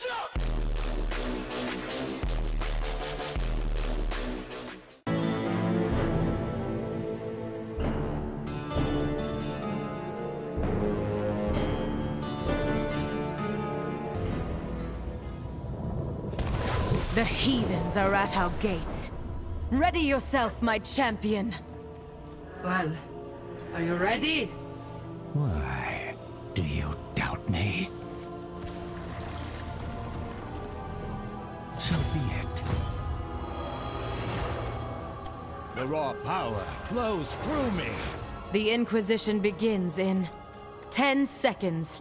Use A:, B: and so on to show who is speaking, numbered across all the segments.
A: The heathens are at our gates. Ready yourself, my champion.
B: Well, are you ready?
C: Why
D: raw power flows through me.
A: The Inquisition begins in 10 seconds.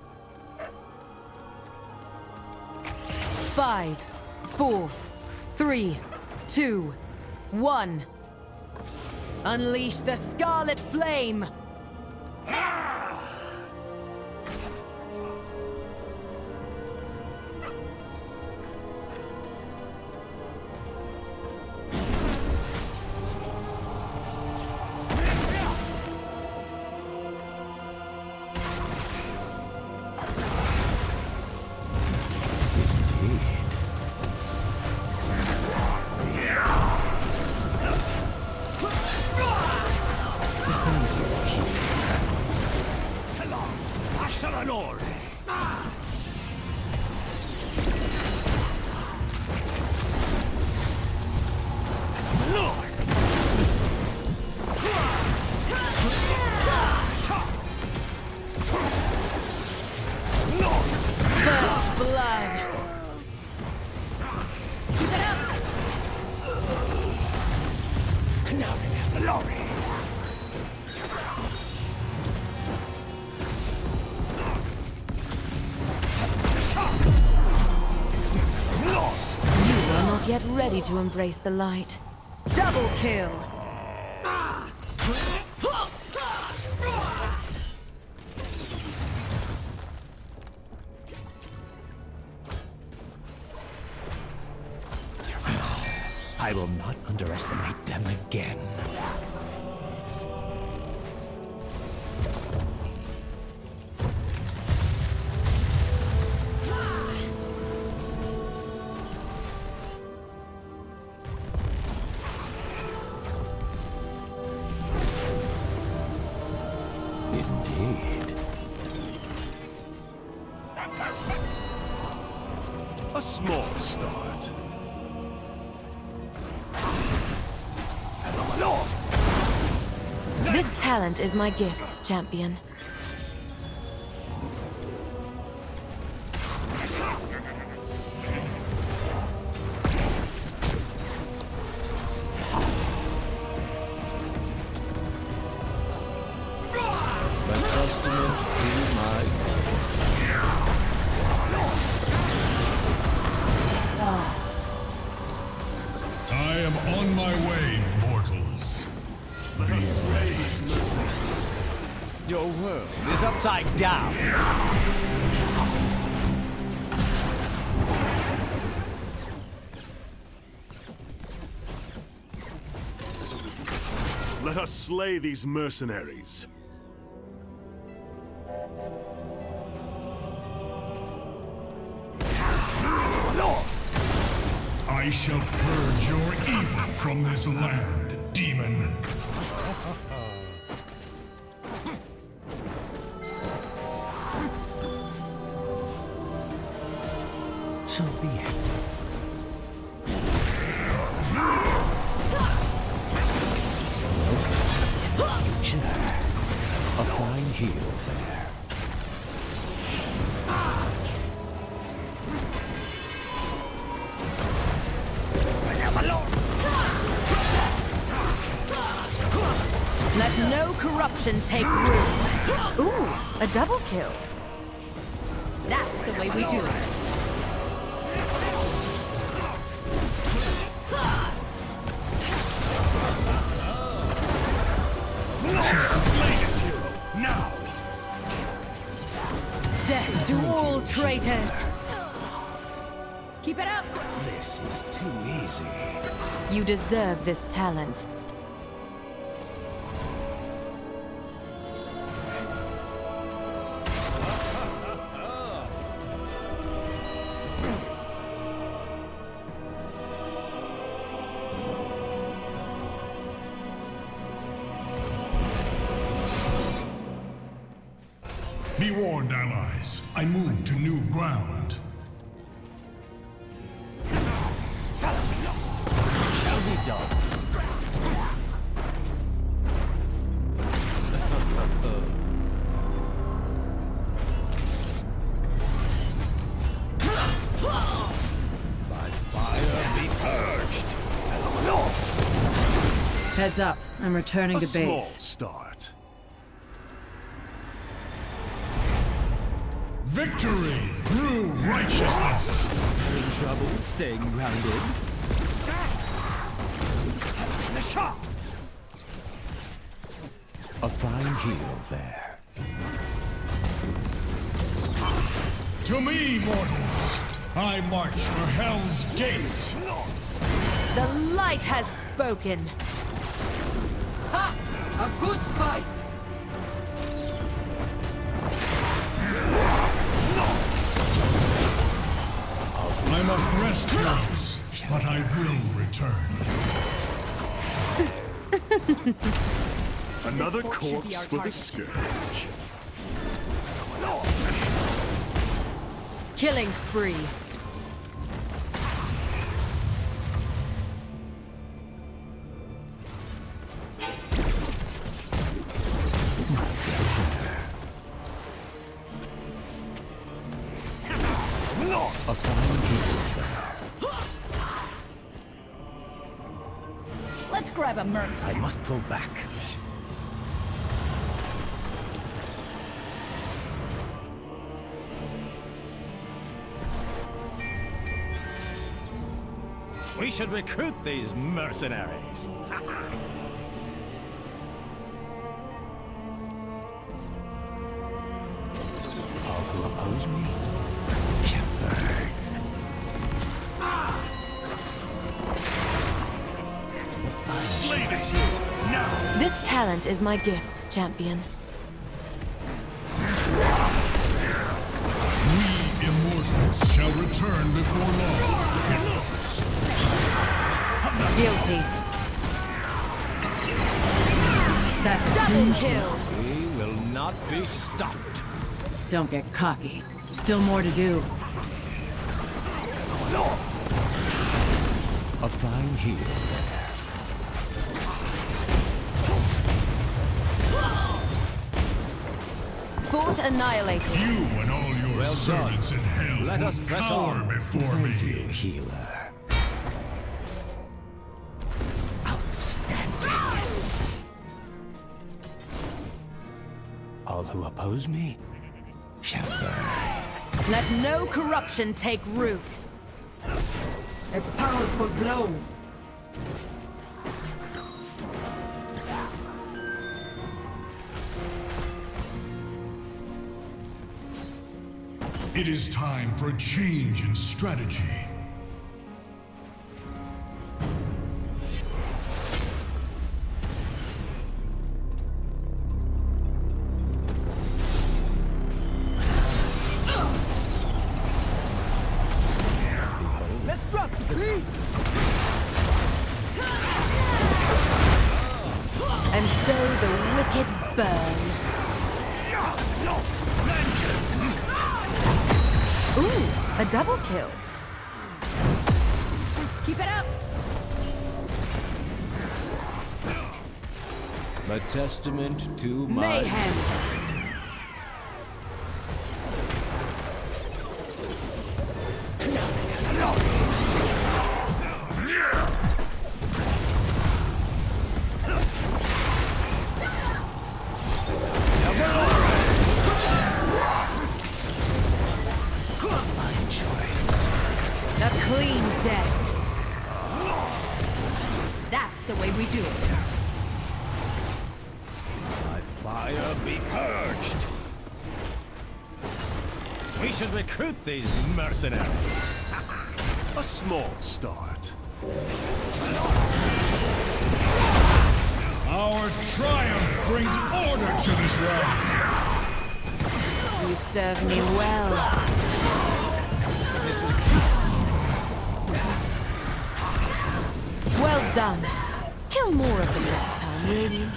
A: Five, four, three, two, one. Unleash the Scarlet Flame!
D: Glory! Lost!
A: You are not yet ready to embrace the light. Double kill! Talent is my gift, champion.
C: Is upside down.
D: Let us slay these mercenaries. Lord!
E: I shall purge your evil from this land, demon.
C: So be it. A fine heal there.
A: Let no corruption take root. Ooh, a double kill. That's the way we do it. To all traitors. Keep it up.
C: This is too easy.
A: You deserve this talent.
B: Heads up. I'm returning
F: A
B: to
F: small
B: base.
F: start.
E: Victory through righteousness.
C: Having trouble staying grounded?
F: The shot.
C: A fine heal there.
E: To me, mortals, I march for Hell's gates.
A: The light has spoken.
B: Ha! A good fight!
E: I must rest, heroes, but I will return.
F: Another
A: fort should be
F: corpse for the
A: target.
F: scourge.
A: Killing spree.
C: A
A: merc.
C: I must pull back.
D: We should recruit these mercenaries.
F: This
A: talent is my gift, champion.
E: We immortals shall return before long.
A: Guilty.
B: That's a
A: Double kill.
D: We will not be stopped.
B: Don't get cocky. Still more to do.
C: A fine heal
A: Fort annihilated.
E: You and all your
D: Well
E: servants in hell
D: Let us press on.
E: before
C: Thank you,
E: me.
C: healer. Outstanding. All who oppose me shall burn.
A: Let no corruption take root.
B: A powerful blow.
E: It is time for a change in strategy.
A: A
D: testament to my...
A: Mayhem. We
D: should recruit these mercenaries.
F: A small start.
E: Our triumph brings order to this realm.
A: You serve me well. Well done. Kill more of them next time, will you?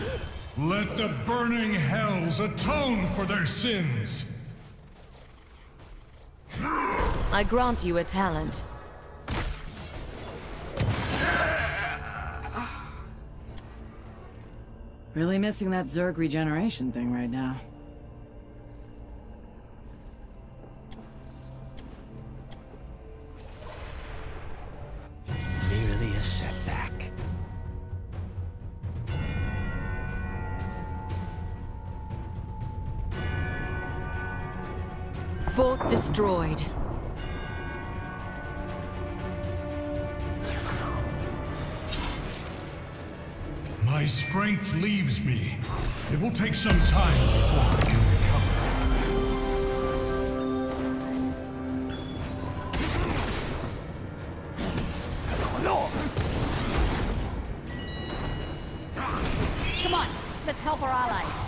E: Let the burning hells atone for their sins.
A: I grant you a talent.
B: Really missing that Zerg regeneration thing right now.
E: It will take some time before can recover.
A: Come on, let's help our ally.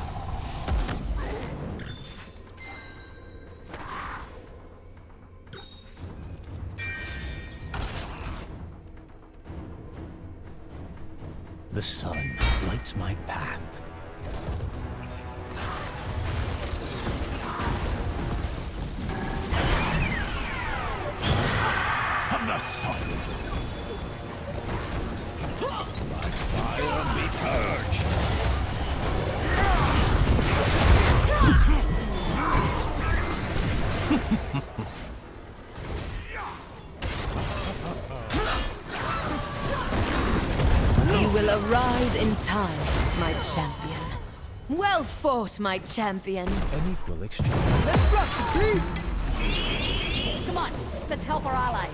C: The sun.
F: By fire be purged.
A: You will arise in time, my champion. Well fought, my champion.
C: An equal exchange.
A: Come on, let's help our ally.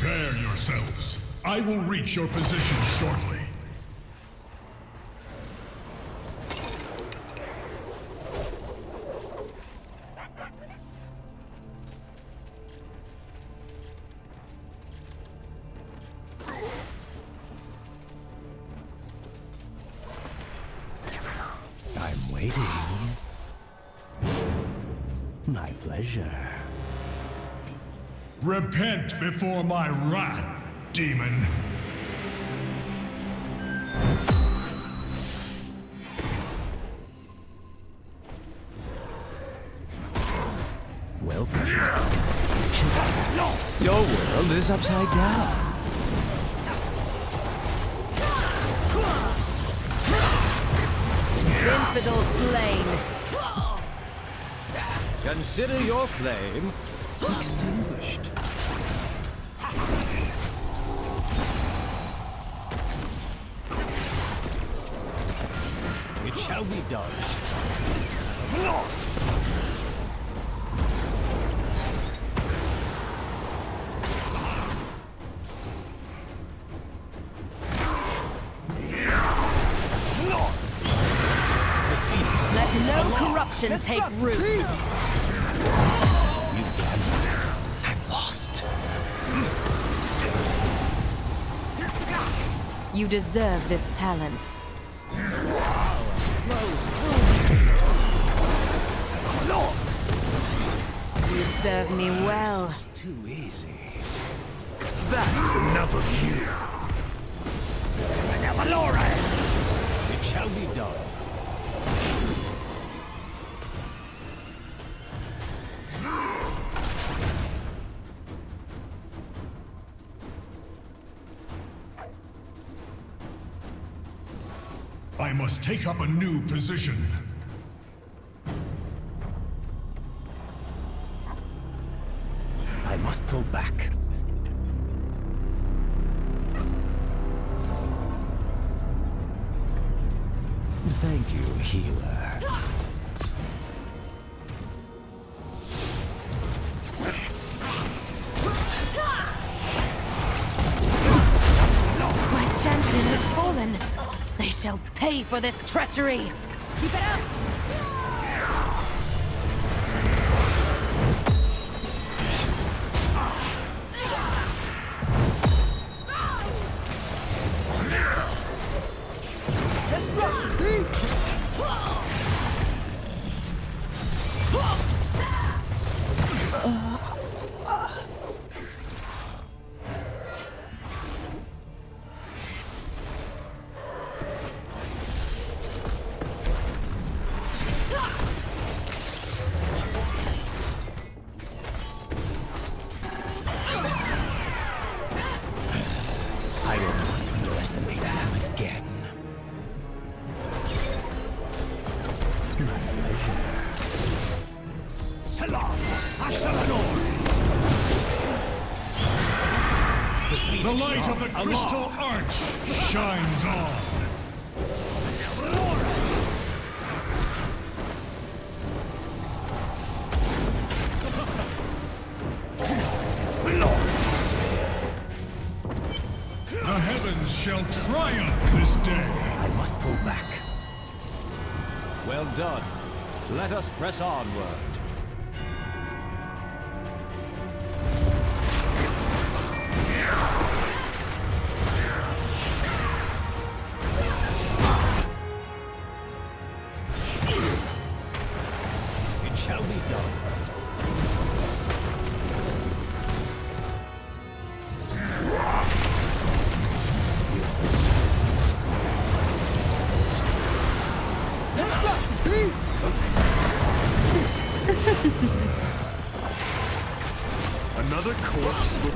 E: Prepare yourselves. I will reach your position shortly. Repent before my wrath, demon.
C: Welcome. Your world is upside down.
A: Infidel slain.
C: Consider your flame extinguished. Shall be done.
A: Let no corruption take root.
C: You gambled and lost.
A: You deserve this talent. You serve me well.
C: Too easy.
F: That's enough of you. Valore!
C: It shall be done.
E: I must take up a new position.
C: Healer.
A: My champion has fallen. They shall pay for this treachery. Keep it up.
E: Crystal Arch shines on. The heavens shall triumph this day.
G: I must pull back.
C: Well done. Let us press onward.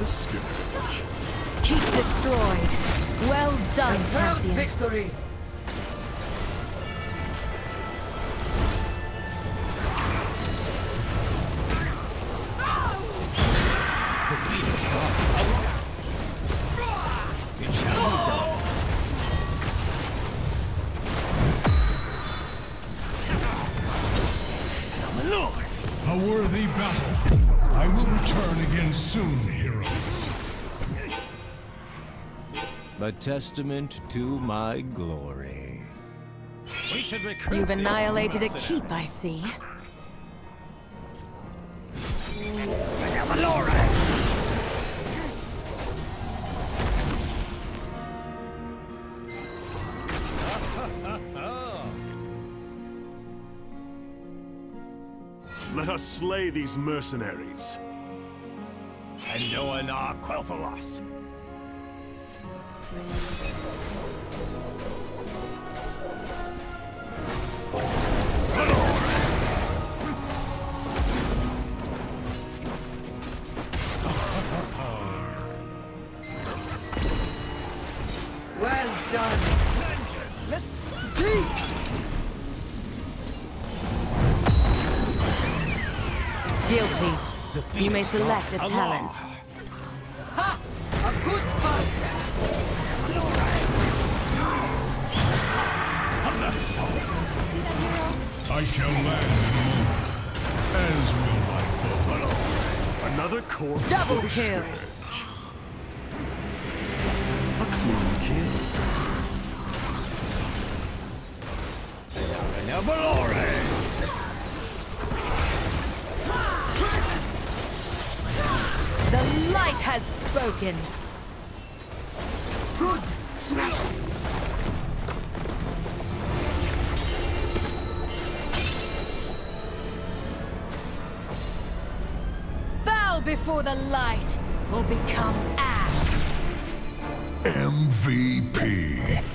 F: The scourge.
A: Keep destroyed. Well done, champion.
H: victory!
C: It shall be done.
E: A worthy battle. I will return again soon, heroes.
C: A testament to my glory. We should recruit
A: You've annihilated a keep, I see.
F: Slay these mercenaries.
C: And Noanar Quel'Thalas.
H: Well
A: You may select a talent.
H: Ha! A good fight!
E: I shall land in a moment, as will my foe.
F: Another corpse
A: Double
F: for the
A: kill.
F: A clean kill.
A: The has spoken.
H: Good! Smash!
A: Bow before the light or become ash.
E: MVP.